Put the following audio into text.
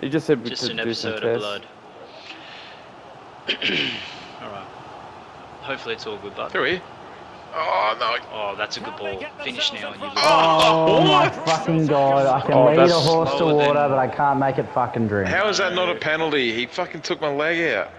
He just said we Just an episode of blood. Alright. Hopefully it's all good, bud. Here we. Oh no. Oh, that's a good ball. Finish now and you lose. Oh, oh my fucking god! I can Oh, lead a horse to water, than- but I can't make it fucking drink. How is that not a penalty? He fucking took my leg out.